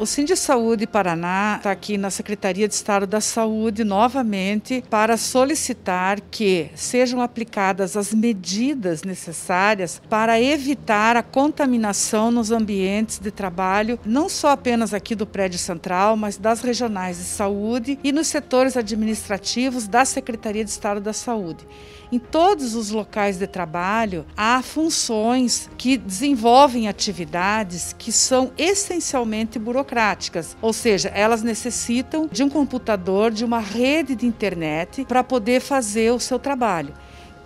O Cindy Saúde Paraná está aqui na Secretaria de Estado da Saúde novamente para solicitar que sejam aplicadas as medidas necessárias para evitar a contaminação nos ambientes de trabalho, não só apenas aqui do prédio central, mas das regionais de saúde e nos setores administrativos da Secretaria de Estado da Saúde. Em todos os locais de trabalho há funções que desenvolvem atividades que são essencialmente burocráticas, ou seja, elas necessitam de um computador, de uma rede de internet para poder fazer o seu trabalho.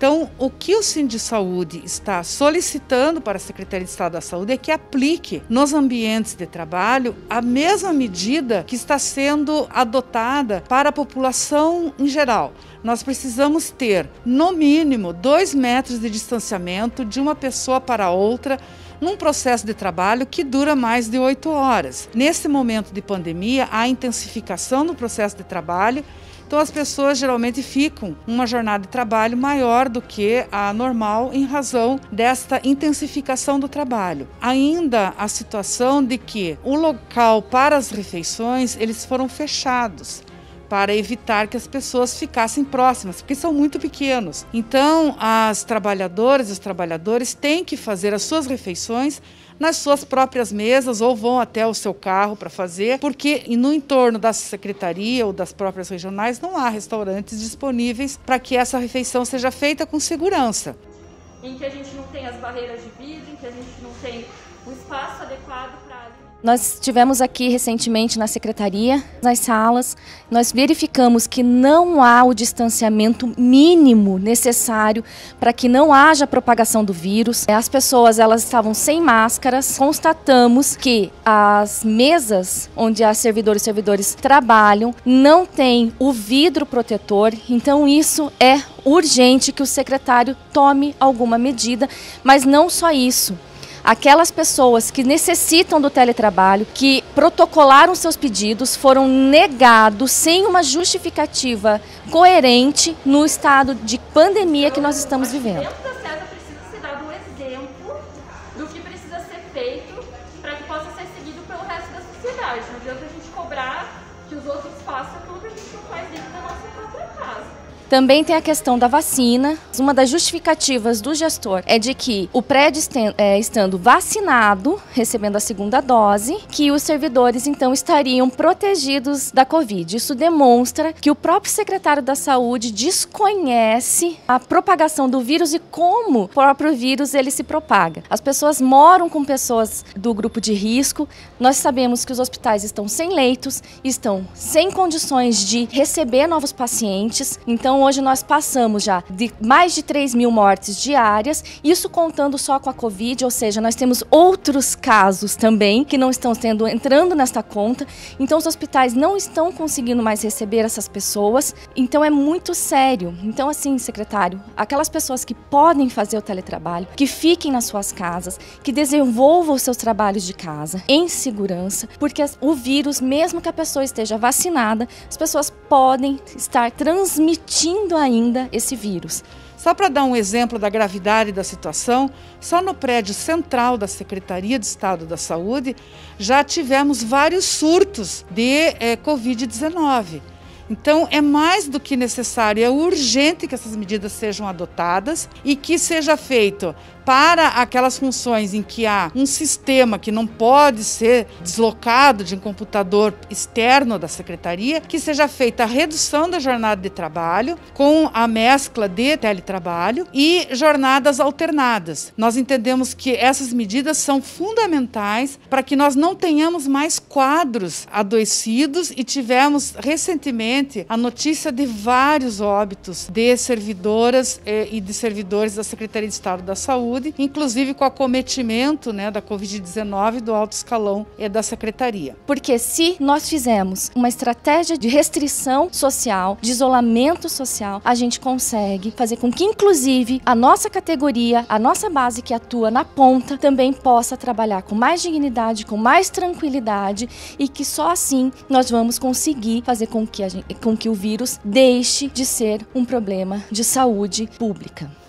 Então, o que o Cindy Saúde está solicitando para a Secretaria de Estado da Saúde é que aplique nos ambientes de trabalho a mesma medida que está sendo adotada para a população em geral. Nós precisamos ter, no mínimo, dois metros de distanciamento de uma pessoa para outra num processo de trabalho que dura mais de oito horas. Nesse momento de pandemia, há intensificação no processo de trabalho então as pessoas geralmente ficam uma jornada de trabalho maior do que a normal em razão desta intensificação do trabalho. Ainda a situação de que o local para as refeições eles foram fechados para evitar que as pessoas ficassem próximas, porque são muito pequenos. Então, as trabalhadoras e os trabalhadores têm que fazer as suas refeições nas suas próprias mesas ou vão até o seu carro para fazer, porque no entorno da secretaria ou das próprias regionais não há restaurantes disponíveis para que essa refeição seja feita com segurança. Em que a gente não tem as barreiras de vidro, em que a gente não tem o espaço adequado para nós tivemos aqui recentemente na secretaria, nas salas, nós verificamos que não há o distanciamento mínimo necessário para que não haja propagação do vírus. As pessoas elas estavam sem máscaras. Constatamos que as mesas onde as servidores e servidores trabalham não têm o vidro protetor. Então isso é urgente que o secretário tome alguma medida, mas não só isso aquelas pessoas que necessitam do teletrabalho, que protocolaram seus pedidos, foram negados sem uma justificativa coerente no estado de pandemia que nós estamos vivendo. Também tem a questão da vacina. Uma das justificativas do gestor é de que o prédio é, estando vacinado, recebendo a segunda dose, que os servidores então estariam protegidos da Covid. Isso demonstra que o próprio secretário da Saúde desconhece a propagação do vírus e como o próprio vírus ele se propaga. As pessoas moram com pessoas do grupo de risco. Nós sabemos que os hospitais estão sem leitos, estão sem condições de receber novos pacientes. Então então, hoje nós passamos já de mais de 3 mil mortes diárias, isso contando só com a Covid, ou seja, nós temos outros casos também que não estão sendo entrando nesta conta. Então, os hospitais não estão conseguindo mais receber essas pessoas. Então, é muito sério. Então, assim, secretário, aquelas pessoas que podem fazer o teletrabalho, que fiquem nas suas casas, que desenvolvam os seus trabalhos de casa em segurança, porque o vírus, mesmo que a pessoa esteja vacinada, as pessoas podem estar transmitindo ainda esse vírus. Só para dar um exemplo da gravidade da situação, só no prédio central da Secretaria de Estado da Saúde já tivemos vários surtos de é, eh, Covid-19. Então, é mais do que necessário, é urgente que essas medidas sejam adotadas e que seja feito para aquelas funções em que há um sistema que não pode ser deslocado de um computador externo da secretaria, que seja feita a redução da jornada de trabalho com a mescla de teletrabalho e jornadas alternadas. Nós entendemos que essas medidas são fundamentais para que nós não tenhamos mais quadros adoecidos e tivemos recentemente a notícia de vários óbitos de servidoras eh, e de servidores da Secretaria de Estado da Saúde saúde, inclusive com acometimento né, da Covid-19 do alto escalão e da secretaria. Porque se nós fizermos uma estratégia de restrição social, de isolamento social, a gente consegue fazer com que, inclusive, a nossa categoria, a nossa base que atua na ponta, também possa trabalhar com mais dignidade, com mais tranquilidade e que só assim nós vamos conseguir fazer com que, gente, com que o vírus deixe de ser um problema de saúde pública.